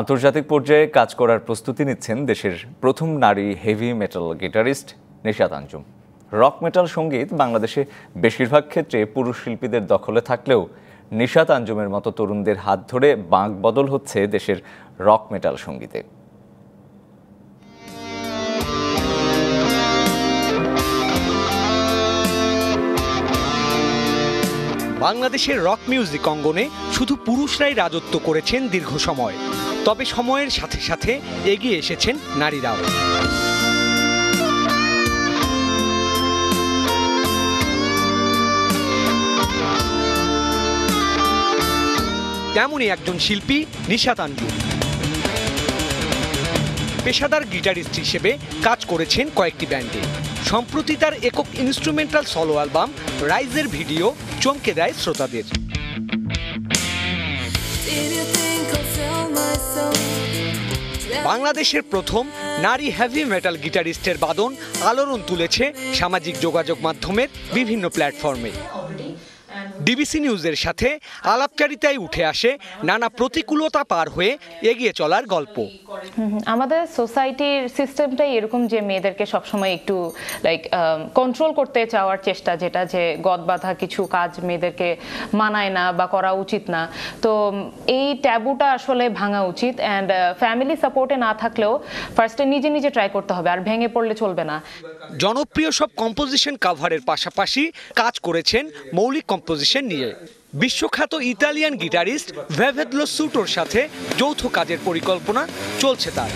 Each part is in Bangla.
আন্তর্জাতিক পর্যায়ে কাজ করার প্রস্তুতি নিচ্ছেন দেশের প্রথম নারী heavy metal guitarist Nishat Anjum. Rock metal সংগীত বাংলাদেশে বেশিরভাগ ক্ষেত্রে পুরুষ শিল্পীদের দখলে থাকলেও নিশাত আঞ্জুমের মতো তরুণদের হাত ধরে বাঁক বদল হচ্ছে দেশের রক মেটাল সঙ্গীতে। বাংলাদেশের রক মিউজিক অঙ্গনে শুধু পুরুষরাই রাজত্ব করেছেন দীর্ঘ সময়। তবে সময়ের সাথে সাথে এগিয়ে এসেছেন নারীরাও। তেমনই একজন শিল্পী নিশাত আঞ্জুম পেশাদার গিটারিস্ট হিসেবে কাজ করেছেন কয়েকটি ব্যান্ডে। সম্প্রতি তার একক ইনস্ট্রুমেন্টাল সলো অ্যালবাম রাইজের ভিডিও চমকে দেয় শ্রোতাদের। বাংলাদেশের প্রথম নারী হেভি মেটাল গিটারিস্টের বাদন আলোড়ন তুলেছে সামাজিক যোগাযোগ মাধ্যমের বিভিন্ন প্ল্যাটফর্মে ডিবিসি নিউজের সাথে আলাপচারিতায় উঠে আসে নানা প্রতিকূলতা পার হয়ে এগিয়ে চলার গল্প। আমাদের সোসাইটির সিস্টেমটাই এরকম যে মেয়েদেরকে সবসময় একটু লাইক কন্ট্রোল করতে চাওয়ার চেষ্টা যেটা যে গদ বাঁধা কিছু কাজ মেয়েদেরকে মানায় না বা করা উচিত না। তো এই ট্যাবুটা আসলে ভাঙা উচিত অ্যান্ড ফ্যামিলি সাপোর্টে না থাকলেও ফার্স্টে নিজে নিজে ট্রাই করতে হবে আর ভেঙে পড়লে চলবে না। জনপ্রিয় সব কম্পোজিশন কাভারের পাশাপাশি কাজ করেছেন মৌলিক কম্পোজিশন নিয়ে বিশ্বখ্যাত ইতালিয়ান গিটারিস্ট ভেভেদলো সুটোর সাথে যৌথ কাজের পরিকল্পনা চলছে তার।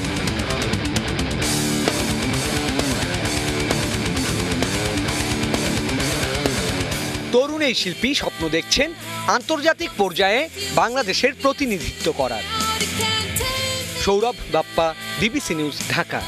তরুণ এই শিল্পী স্বপ্ন দেখছেন আন্তর্জাতিক পর্যায়ে বাংলাদেশের প্রতিনিধিত্ব করার। Sourav Bappa DBC news, Dhaka.